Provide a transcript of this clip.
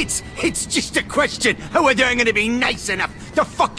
It's, it's just a question of whether I'm gonna be nice enough to fuck